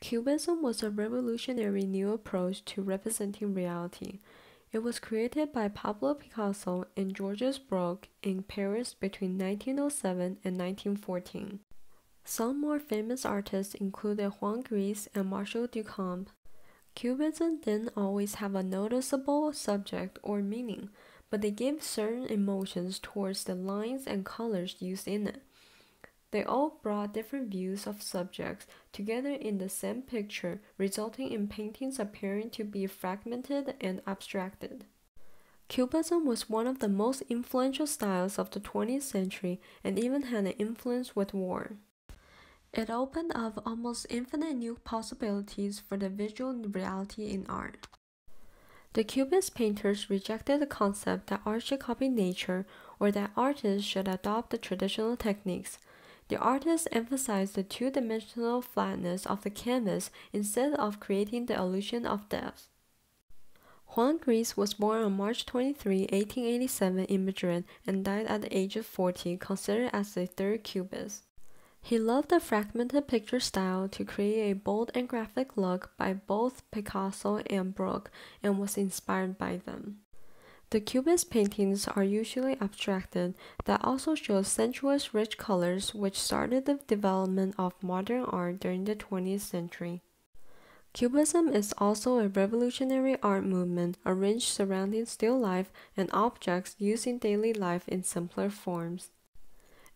Cubism was a revolutionary new approach to representing reality. It was created by Pablo Picasso and Georges Braque in Paris between 1907 and 1914. Some more famous artists included Juan Gris and Marcel Duchamp. Cubism didn't always have a noticeable subject or meaning, but they gave certain emotions towards the lines and colors used in it. They all brought different views of subjects together in the same picture, resulting in paintings appearing to be fragmented and abstracted. Cubism was one of the most influential styles of the 20th century and even had an influence with war. It opened up almost infinite new possibilities for the visual reality in art. The Cubist painters rejected the concept that art should copy nature or that artists should adopt the traditional techniques. The artists emphasized the two dimensional flatness of the canvas instead of creating the illusion of depth. Juan Gris was born on March 23, 1887, in Madrid and died at the age of 40, considered as the third Cubist. He loved the fragmented picture style to create a bold and graphic look by both Picasso and Braque and was inspired by them. The Cubist paintings are usually abstracted that also show sensuous rich colors which started the development of modern art during the 20th century. Cubism is also a revolutionary art movement arranged surrounding still life and objects used in daily life in simpler forms.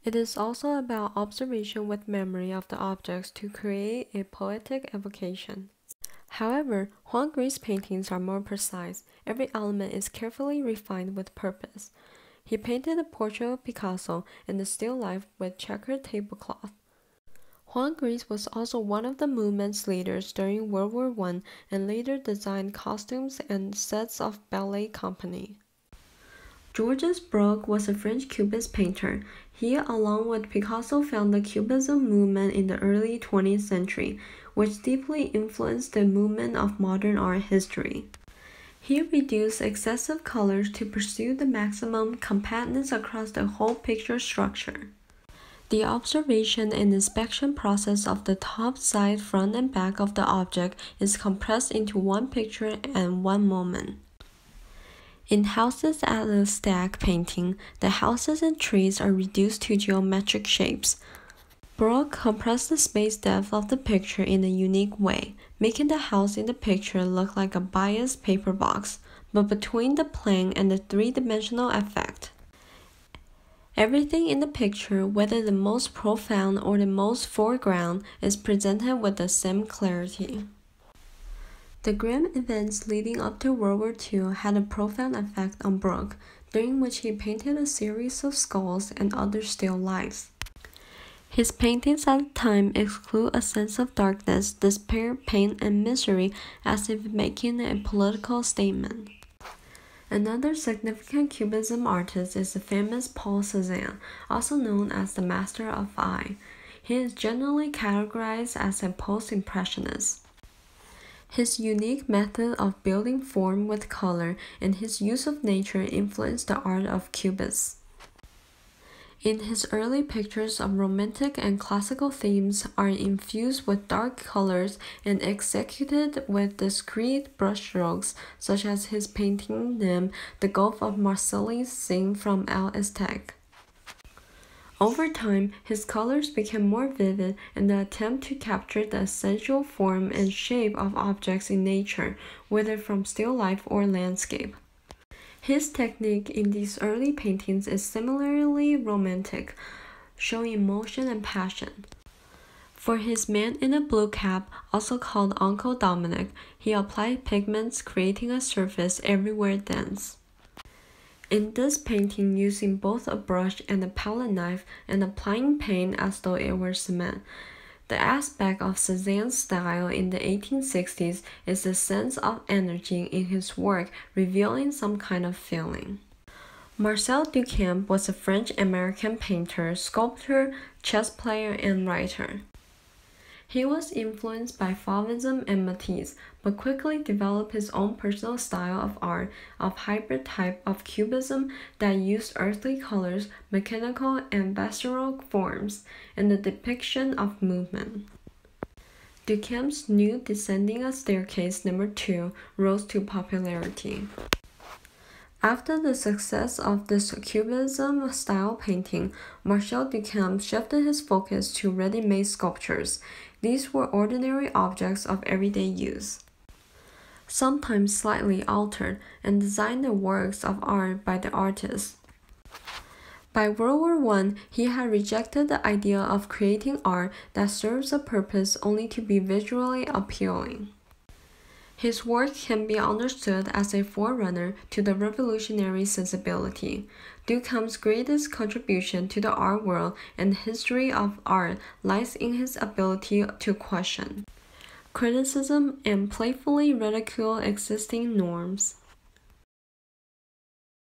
It is also about observation with memory of the objects to create a poetic evocation. However, Juan Gris' paintings are more precise. Every element is carefully refined with purpose. He painted a portrait of Picasso and the still life with checkered tablecloth. Juan Gris was also one of the movement's leaders during World War I and later designed costumes and sets of ballet company. Georges Braque was a French Cubist painter. He, along with Picasso, founded the Cubism movement in the early 20th century, which deeply influenced the movement of modern art history. He reduced excessive colors to pursue the maximum compactness across the whole picture structure. The observation and inspection process of the top, side, front, and back of the object is compressed into one picture and one moment. In Houses at L'Estaque painting, the houses and trees are reduced to geometric shapes. Braque compressed the space depth of the picture in a unique way, making the house in the picture look like a biased paper box, but between the plane and the three-dimensional effect. Everything in the picture, whether the most profound or the most foreground, is presented with the same clarity. The grim events leading up to World War II had a profound effect on Braque, during which he painted a series of skulls and other still lifes. His paintings at the time exclude a sense of darkness, despair, pain, and misery as if making a political statement. Another significant Cubism artist is the famous Paul Cézanne, also known as the Master of Eye. He is generally categorized as a post-impressionist. His unique method of building form with color and his use of nature influenced the art of Cubists. In his early pictures of romantic and classical themes are infused with dark colors and executed with discreet brushstrokes, such as his painting Nymph, the Gulf of Marseilles seen from L'Estaque. Over time, his colors became more vivid in the attempt to capture the essential form and shape of objects in nature, whether from still life or landscape. His technique in these early paintings is similarly romantic, showing emotion and passion. For his man in a blue cap, also called Uncle Dominique, he applied pigments creating a surface everywhere dense. In this painting using both a brush and a palette knife and applying paint as though it were cement, the aspect of Cézanne's style in the 1860s is the sense of energy in his work revealing some kind of feeling. Marcel Duchamp was a French-American painter, sculptor, chess player, and writer. He was influenced by Fauvism and Matisse, but quickly developed his own personal style of art of hybrid type of cubism that used earthly colors, mechanical and visceral forms, and the depiction of movement. Duchamp's Nude Descending a Staircase number 2 rose to popularity. After the success of this Cubism style painting, Marcel Duchamp shifted his focus to ready made sculptures. These were ordinary objects of everyday use, sometimes slightly altered, and designed the works of art by the artist. By World War I, he had rejected the idea of creating art that serves a purpose only to be visually appealing. His work can be understood as a forerunner to the revolutionary sensibility. Duchamp's greatest contribution to the art world and the history of art lies in his ability to question criticism and playfully ridicule existing norms.